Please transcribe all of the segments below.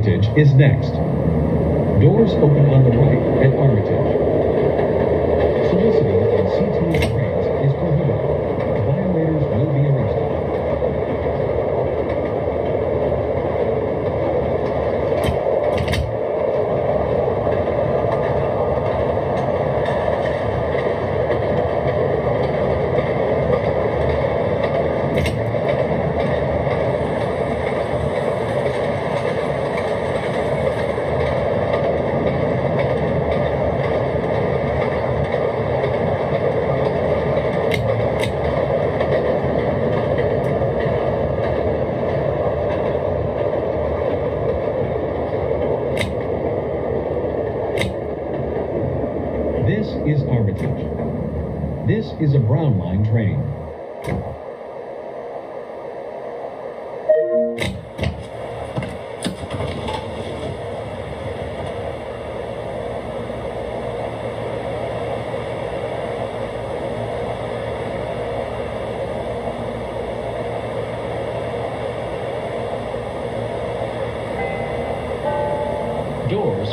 Armitage is next. Doors open on the right at Armitage.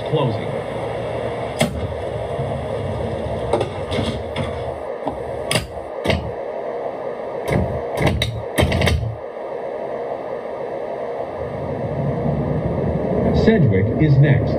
closing. Sedgwick is next.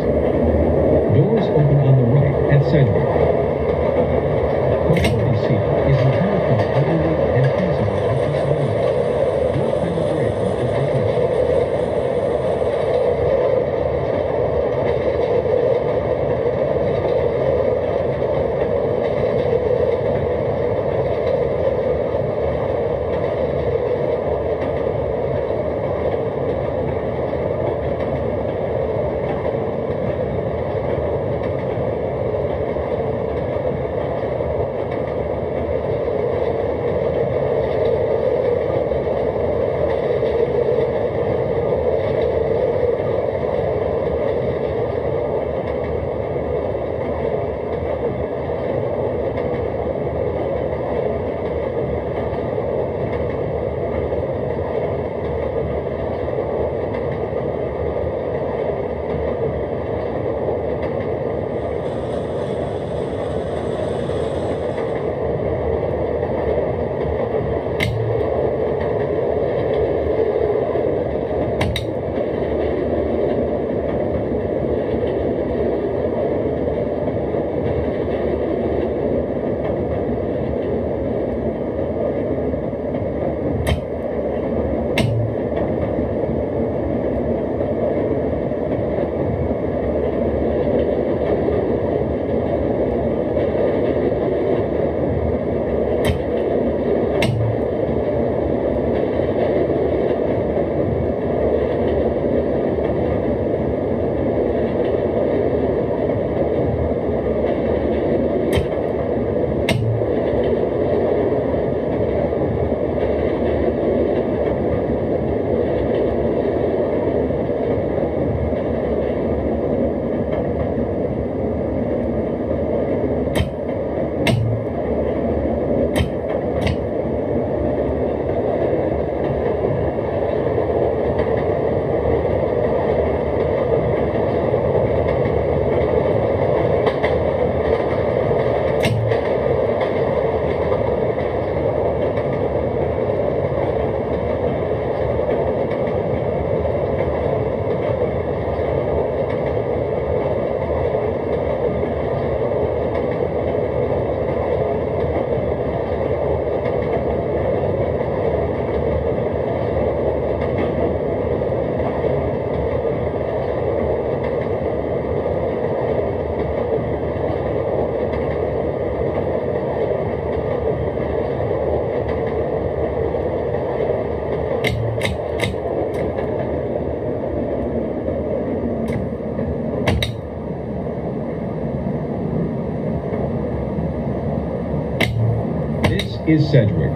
is Sedgwick.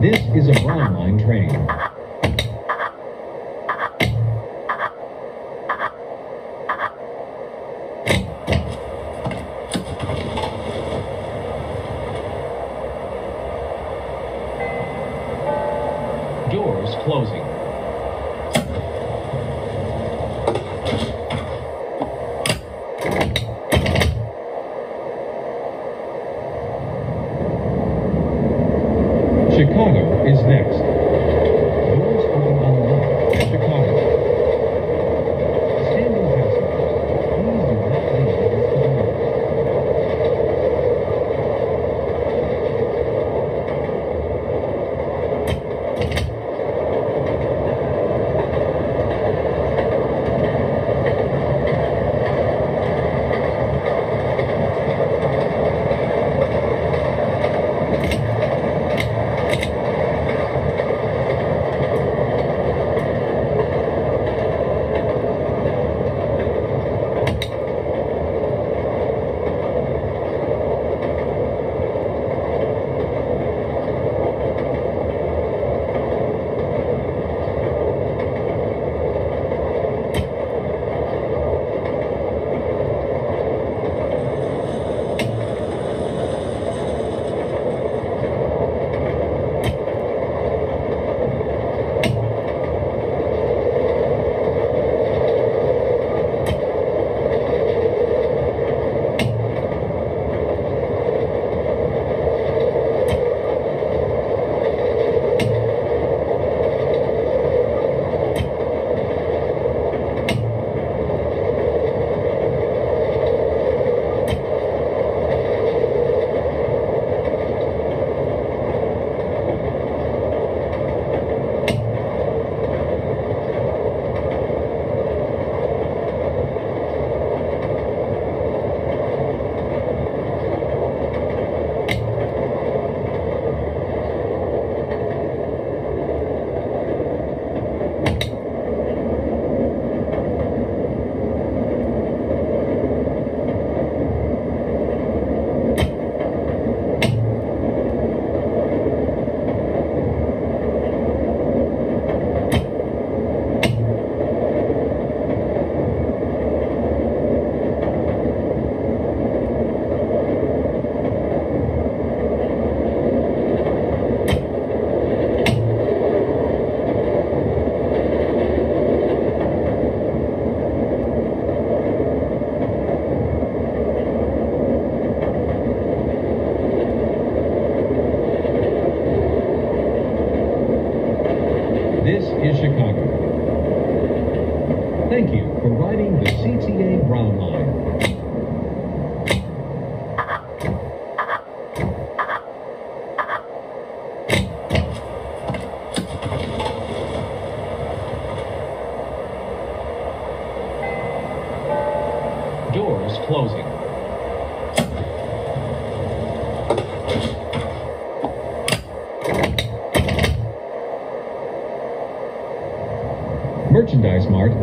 This is a Brownline train.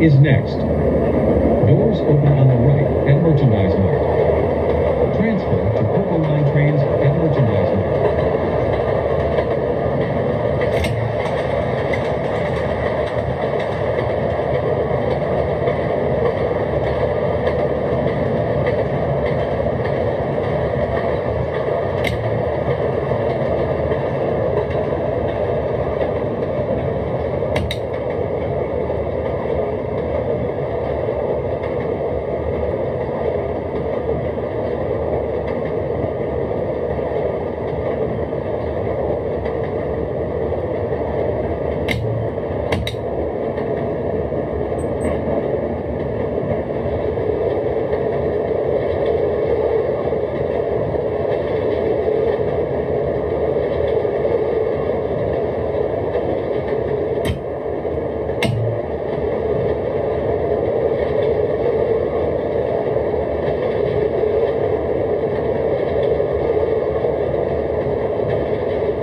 Is next. Doors open on the right at Merchandise Mart. Transfer to Purple Line trains at Merchandise Mart.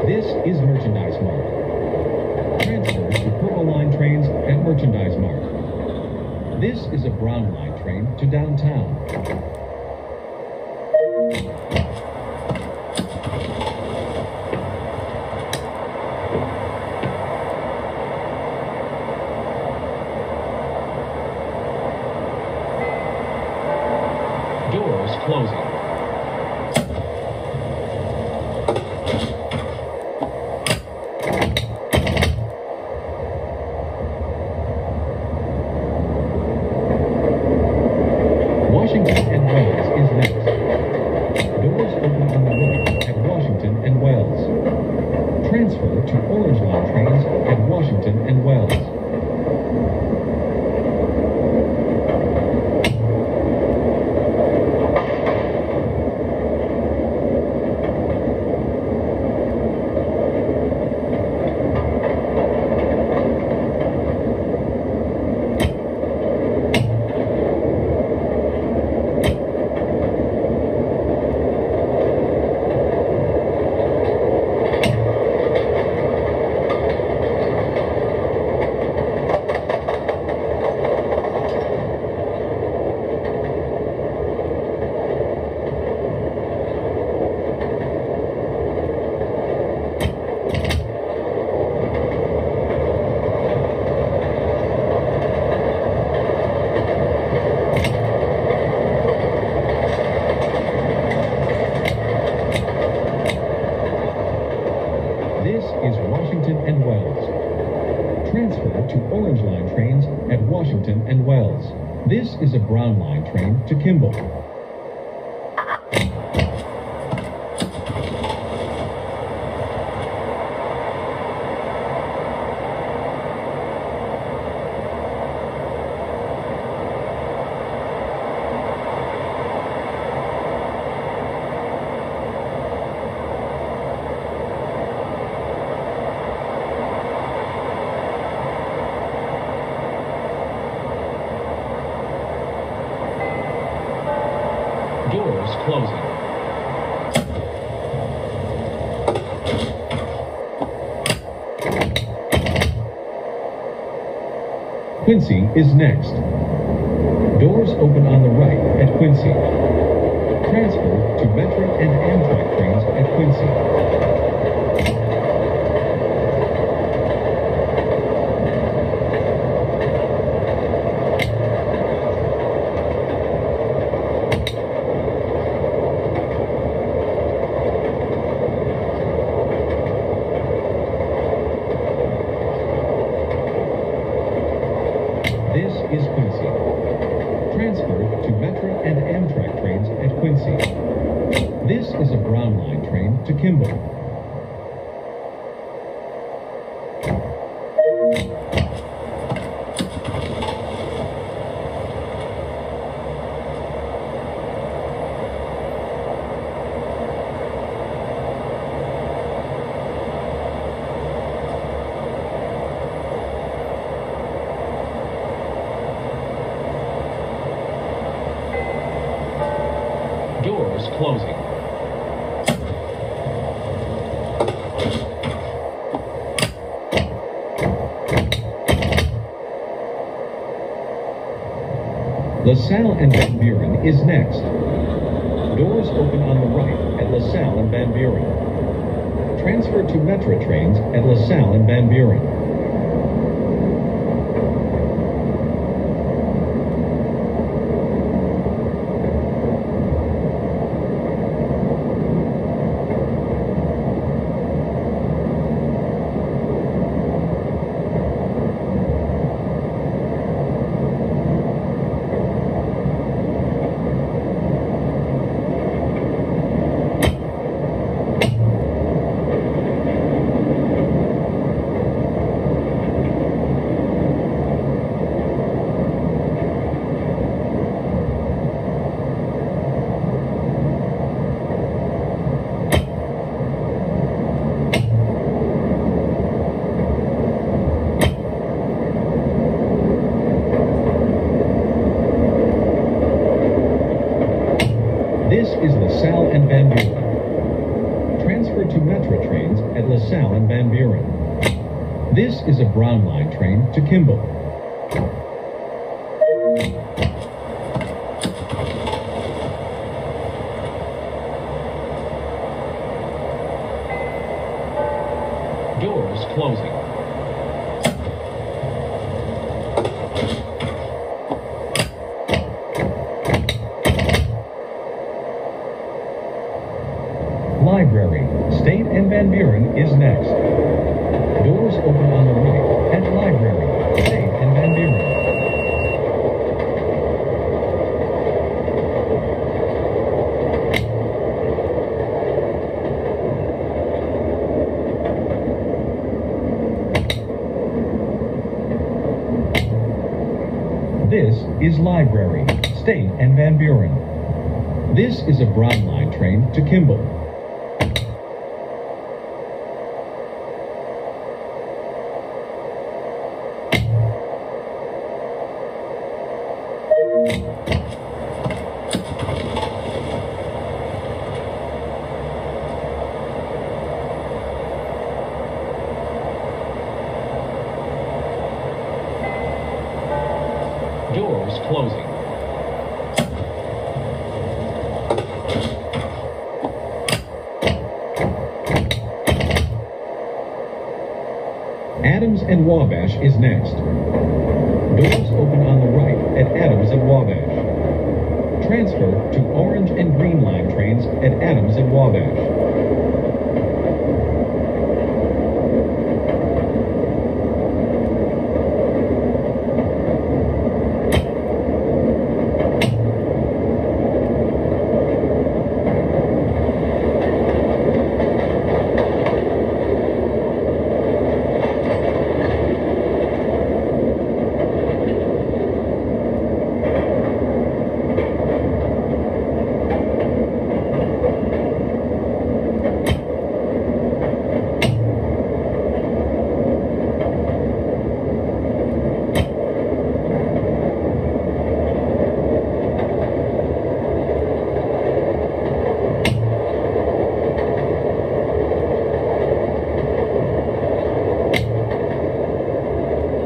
This is Merchandise Mart. Transfer to Purple Line trains at Merchandise Mart. This is a Brown Line train to downtown. Doors closing. Transfer to Orange Line trains at Washington and Wells. This is a Brown Line train to Kimball. Doors closing. Quincy is next. Doors open on the right at Quincy. Transfer to Metra and Amtrak trains at Quincy. This is Quincy. Transfer to Metra and Amtrak trains at Quincy. This is a Brown Line train to Kimball. Doors closing. LaSalle and Van Buren is next. Doors open on the right at LaSalle and Van Buren. Transfer to Metra trains at LaSalle and Van Buren. Is Library, State and Van Buren. This is a Brown Line train to Kimball. Doors closing. Adams and Wabash is next. Doors open on the right at Adams and Wabash. Transfer to Orange and Green Line trains at Adams and Wabash.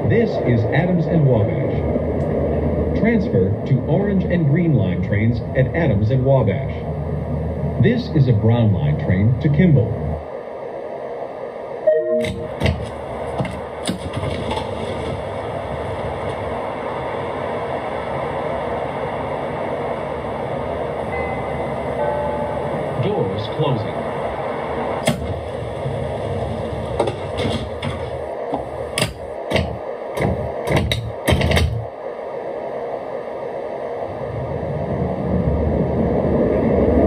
This is Adams and Wabash. Transfer to orange and green line trains at Adams and Wabash. This is a brown line train to Kimball. Doors closing.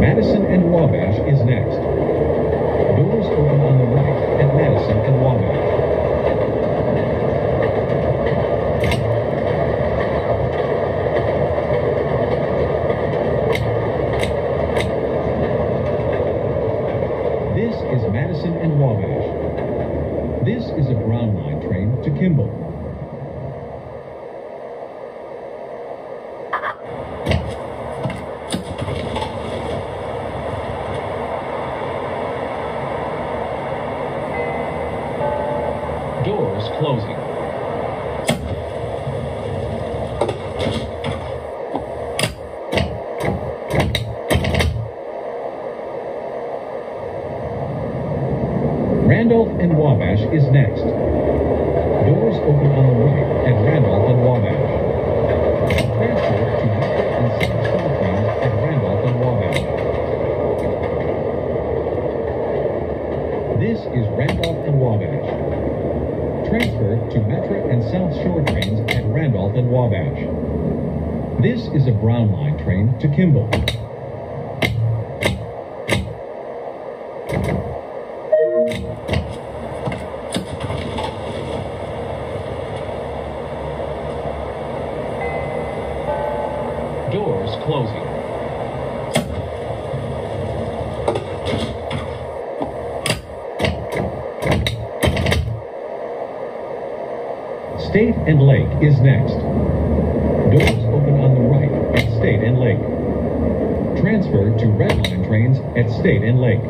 Madison and Wabash is next. Doors open on the right at Madison and Wabash. This is Madison and Wabash. This is a Brown Line train to Kimball. Doors closing. Randolph and Wabash is next. Doors open on the right at Randolph and Wabash. Transfer to Metra and South Shore trains at Randolph and Wabash. This is Randolph and Wabash. Transfer to Metra and South Shore trains at Randolph and Wabash. This is a Brown Line train to Kimball. Doors closing. State and Lake is next. Doors open on the right at State and Lake. Transfer to Red Line trains at State and Lake.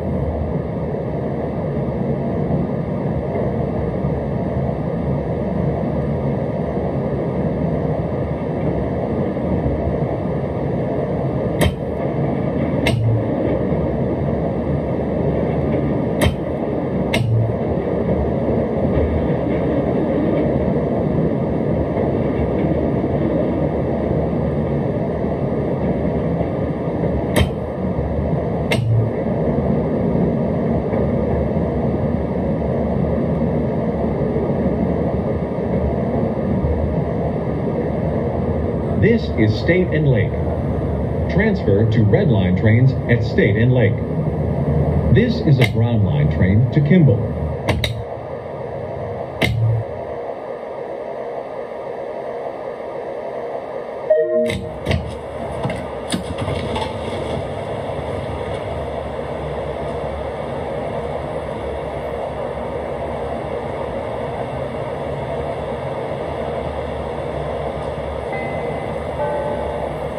This is State and Lake. Transfer to Red Line trains at State and Lake. This is a Brown Line train to Kimball.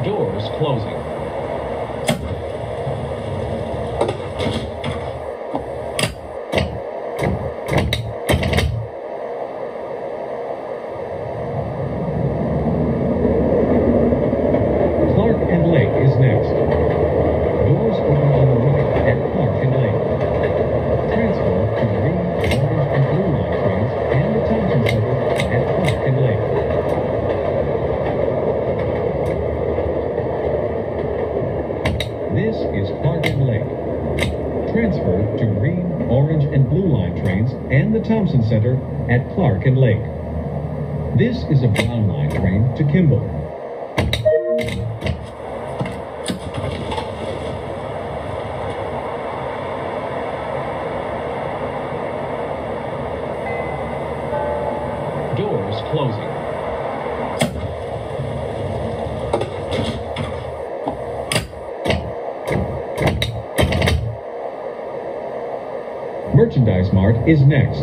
Doors closing. Clark and Lake is next. Doors open on the right at Clark and Lake. Transfer to green, orange, and blue line trains and the Thompson Center at Clark and Lake. This is Clark and Lake. Transfer to green, orange, and blue line trains and the Thompson Center and Lake. Merchandise Mart is next.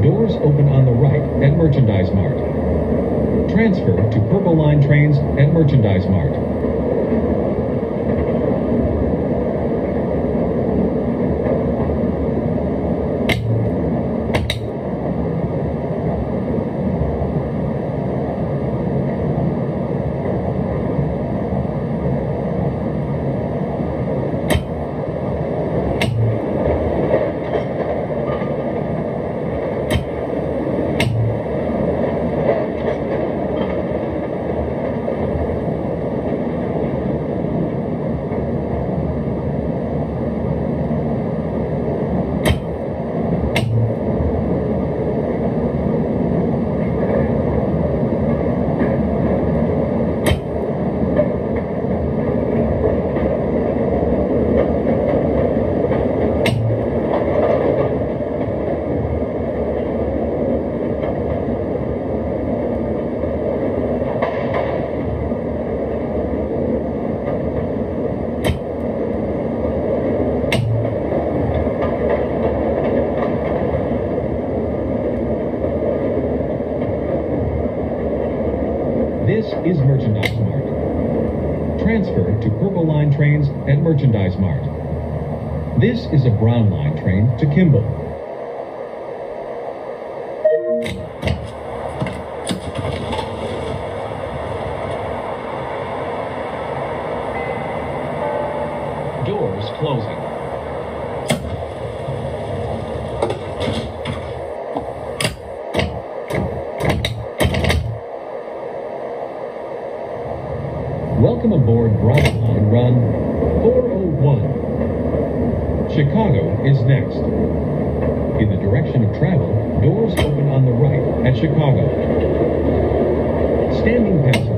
Doors open on the right at Merchandise Mart. Transfer to Purple Line trains at Merchandise Mart. Merchandise Mart. This is a Brown Line train to Kimball. Yeah.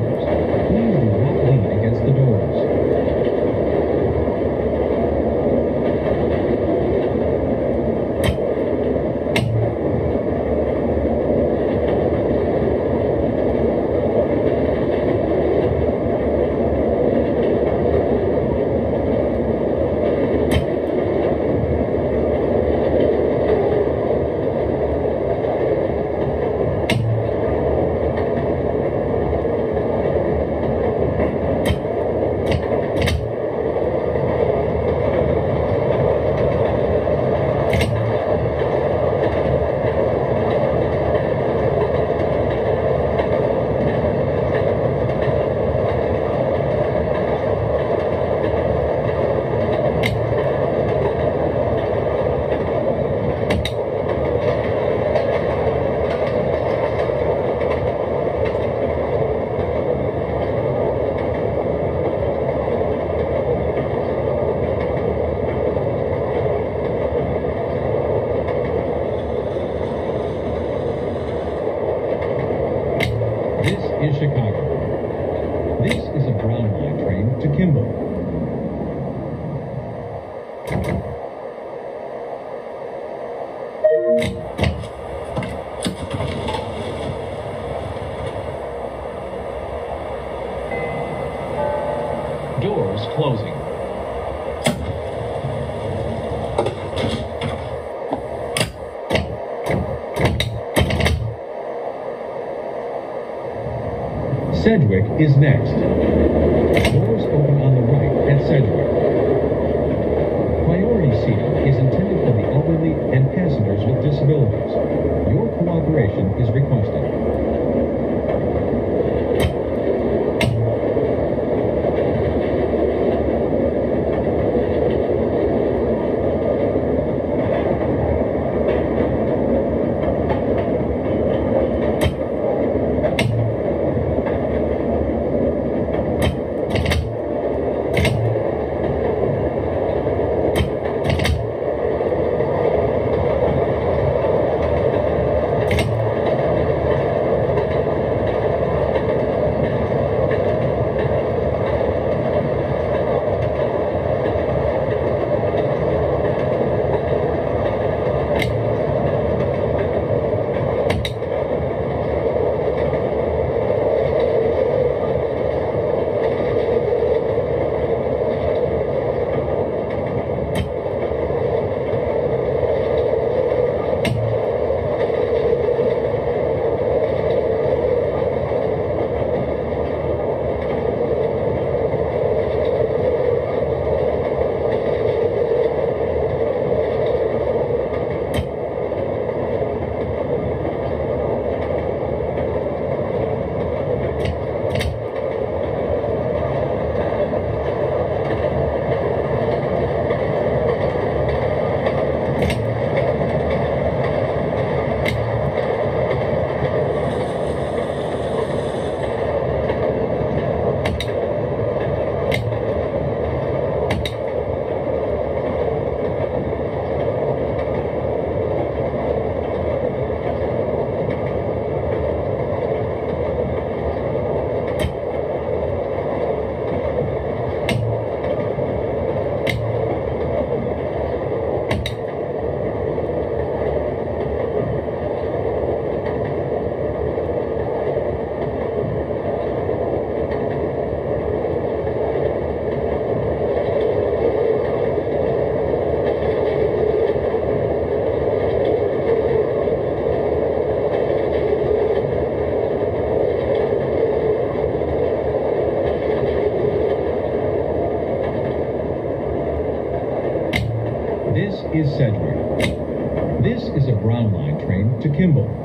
Sedgwick is next. is Sedgwick. This is a Brown Line train to Kimball.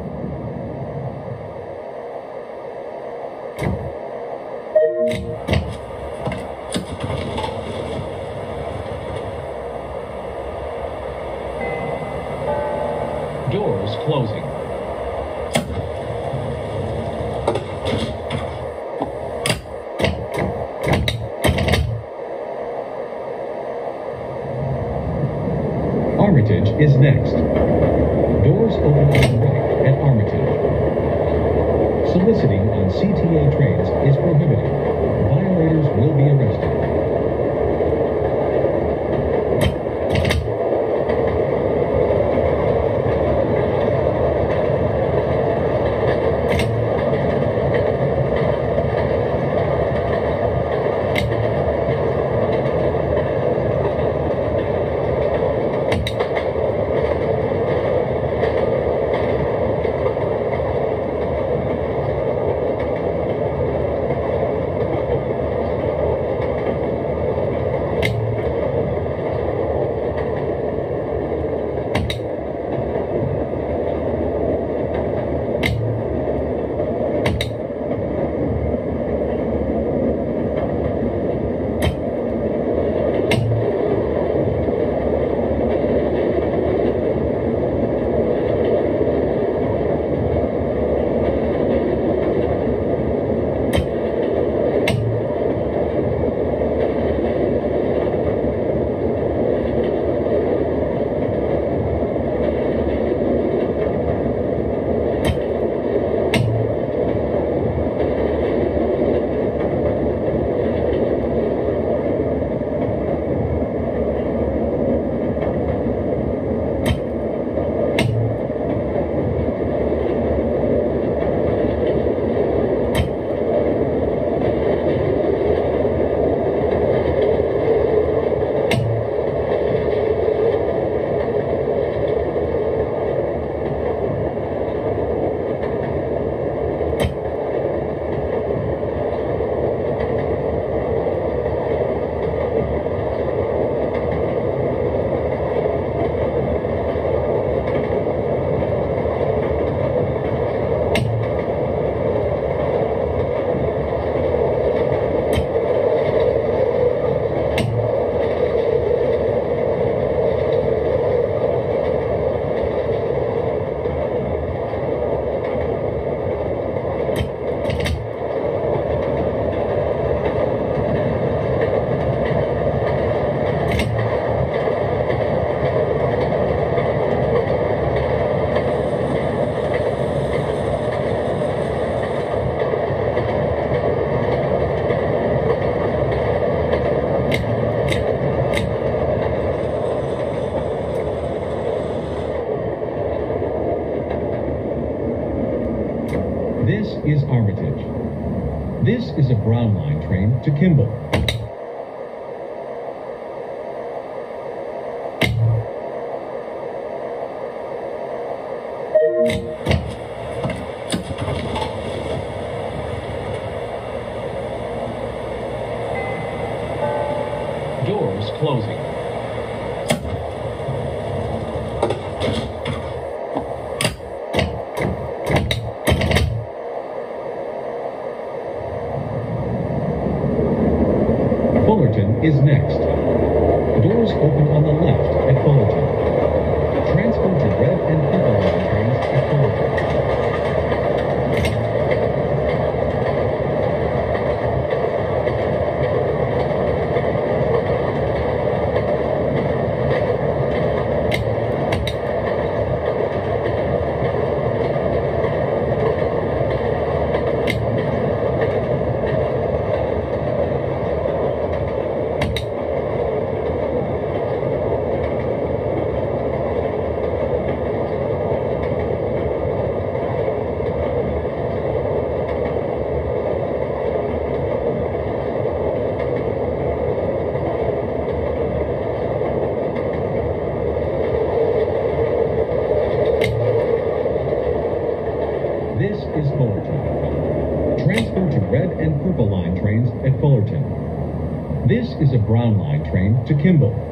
is a brown line train to Kimball. to Kimball.